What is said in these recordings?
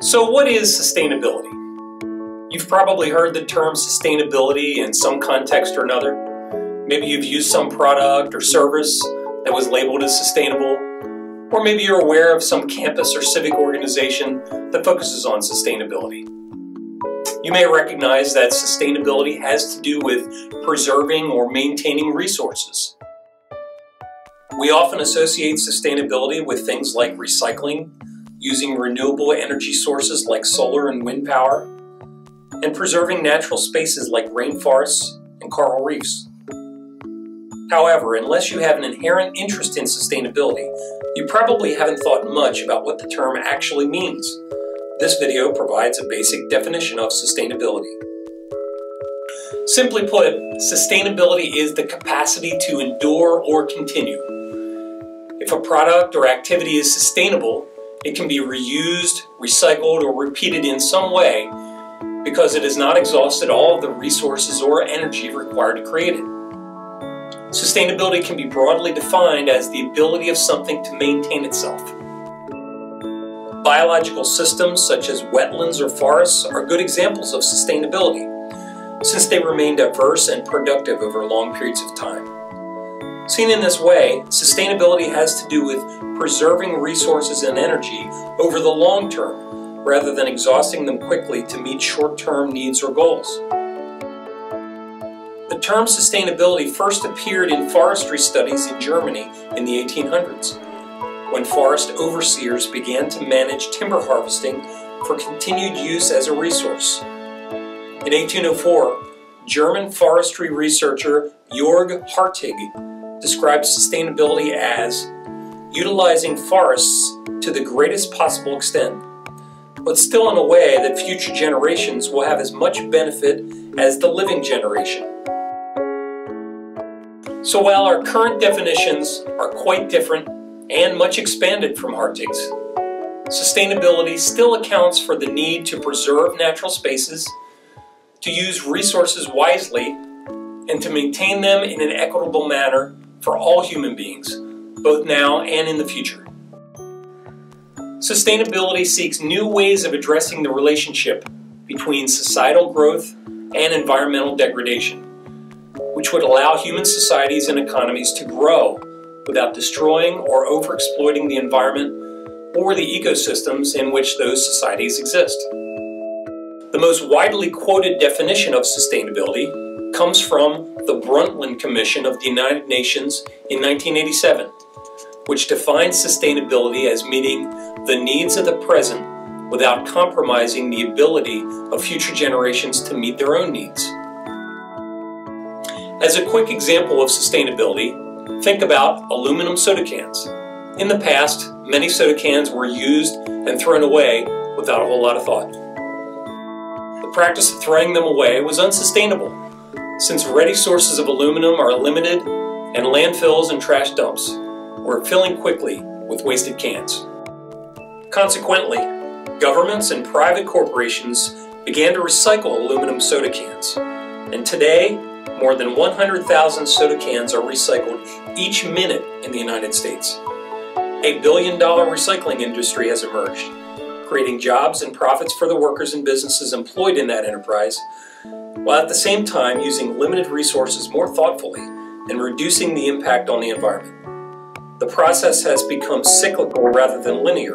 So, what is sustainability? You've probably heard the term sustainability in some context or another. Maybe you've used some product or service that was labeled as sustainable, or maybe you're aware of some campus or civic organization that focuses on sustainability. You may recognize that sustainability has to do with preserving or maintaining resources. We often associate sustainability with things like recycling, using renewable energy sources like solar and wind power, and preserving natural spaces like rainforests and coral reefs. However, unless you have an inherent interest in sustainability, you probably haven't thought much about what the term actually means. This video provides a basic definition of sustainability. Simply put, sustainability is the capacity to endure or continue. If a product or activity is sustainable, it can be reused, recycled, or repeated in some way because it has not exhausted all of the resources or energy required to create it. Sustainability can be broadly defined as the ability of something to maintain itself. Biological systems such as wetlands or forests are good examples of sustainability, since they remain diverse and productive over long periods of time. Seen in this way, sustainability has to do with preserving resources and energy over the long term, rather than exhausting them quickly to meet short-term needs or goals. The term sustainability first appeared in forestry studies in Germany in the 1800s when forest overseers began to manage timber harvesting for continued use as a resource. In 1804, German forestry researcher Jorg Hartig described sustainability as utilizing forests to the greatest possible extent, but still in a way that future generations will have as much benefit as the living generation. So while our current definitions are quite different and much expanded from Hartig's. Sustainability still accounts for the need to preserve natural spaces, to use resources wisely, and to maintain them in an equitable manner for all human beings, both now and in the future. Sustainability seeks new ways of addressing the relationship between societal growth and environmental degradation, which would allow human societies and economies to grow without destroying or overexploiting the environment or the ecosystems in which those societies exist. The most widely quoted definition of sustainability comes from the Brundtland Commission of the United Nations in 1987, which defines sustainability as meeting the needs of the present without compromising the ability of future generations to meet their own needs. As a quick example of sustainability, Think about aluminum soda cans. In the past, many soda cans were used and thrown away without a whole lot of thought. The practice of throwing them away was unsustainable, since ready sources of aluminum are limited and landfills and trash dumps were filling quickly with wasted cans. Consequently, governments and private corporations began to recycle aluminum soda cans, and today more than 100,000 soda cans are recycled each minute in the United States. A billion dollar recycling industry has emerged, creating jobs and profits for the workers and businesses employed in that enterprise, while at the same time using limited resources more thoughtfully and reducing the impact on the environment. The process has become cyclical rather than linear,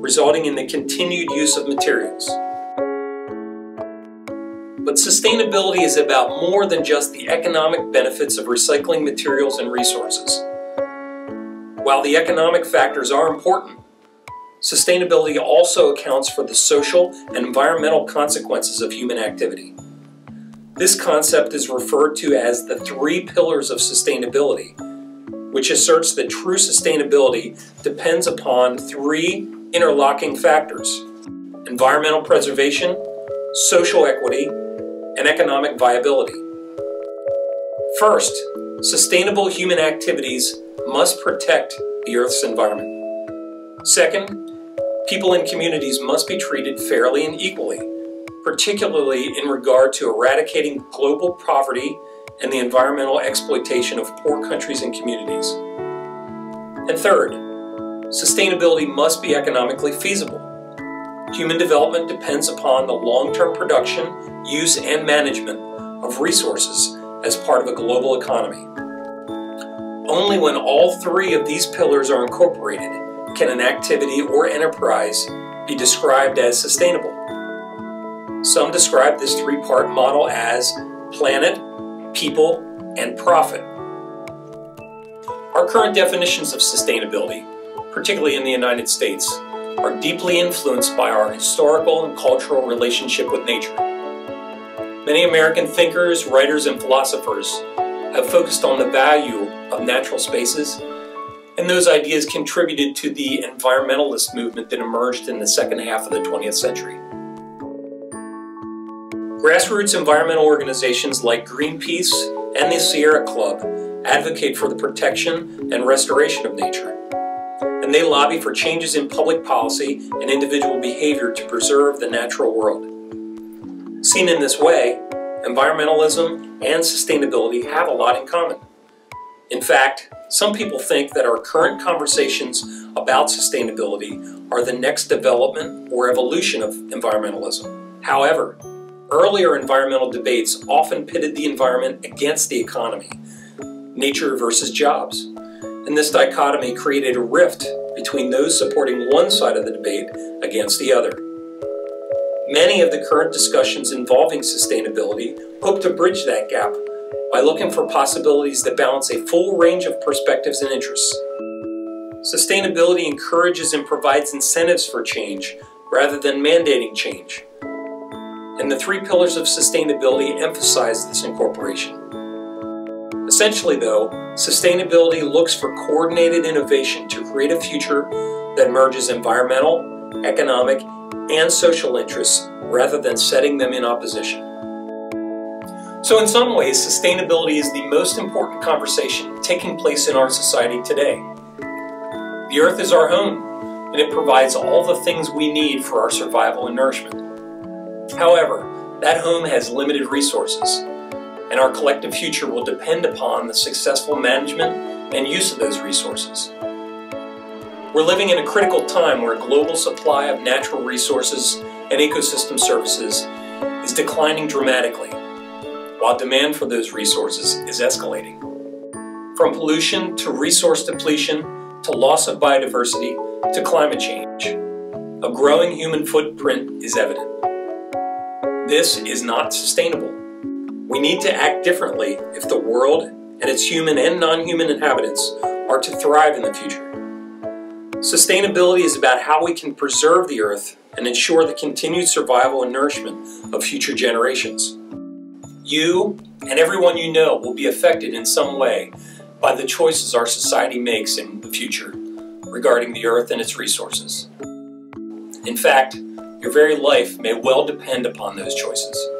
resulting in the continued use of materials. But sustainability is about more than just the economic benefits of recycling materials and resources. While the economic factors are important, sustainability also accounts for the social and environmental consequences of human activity. This concept is referred to as the three pillars of sustainability, which asserts that true sustainability depends upon three interlocking factors environmental preservation, social equity, and economic viability. First, sustainable human activities must protect the Earth's environment. Second, people and communities must be treated fairly and equally, particularly in regard to eradicating global poverty and the environmental exploitation of poor countries and communities. And third, sustainability must be economically feasible. Human development depends upon the long-term production, use, and management of resources as part of a global economy. Only when all three of these pillars are incorporated can an activity or enterprise be described as sustainable. Some describe this three-part model as planet, people, and profit. Our current definitions of sustainability, particularly in the United States, are deeply influenced by our historical and cultural relationship with nature. Many American thinkers, writers, and philosophers have focused on the value of natural spaces, and those ideas contributed to the environmentalist movement that emerged in the second half of the 20th century. Grassroots environmental organizations like Greenpeace and the Sierra Club advocate for the protection and restoration of nature, and they lobby for changes in public policy and individual behavior to preserve the natural world. Seen in this way, environmentalism and sustainability have a lot in common. In fact, some people think that our current conversations about sustainability are the next development or evolution of environmentalism. However, Earlier environmental debates often pitted the environment against the economy, nature versus jobs. And this dichotomy created a rift between those supporting one side of the debate against the other. Many of the current discussions involving sustainability hope to bridge that gap by looking for possibilities that balance a full range of perspectives and interests. Sustainability encourages and provides incentives for change rather than mandating change and the three pillars of sustainability emphasize this incorporation. Essentially, though, sustainability looks for coordinated innovation to create a future that merges environmental, economic, and social interests rather than setting them in opposition. So, in some ways, sustainability is the most important conversation taking place in our society today. The Earth is our home, and it provides all the things we need for our survival and nourishment. However, that home has limited resources, and our collective future will depend upon the successful management and use of those resources. We're living in a critical time where global supply of natural resources and ecosystem services is declining dramatically, while demand for those resources is escalating. From pollution to resource depletion to loss of biodiversity to climate change, a growing human footprint is evident. This is not sustainable. We need to act differently if the world and its human and non-human inhabitants are to thrive in the future. Sustainability is about how we can preserve the earth and ensure the continued survival and nourishment of future generations. You and everyone you know will be affected in some way by the choices our society makes in the future regarding the earth and its resources. In fact, your very life may well depend upon those choices.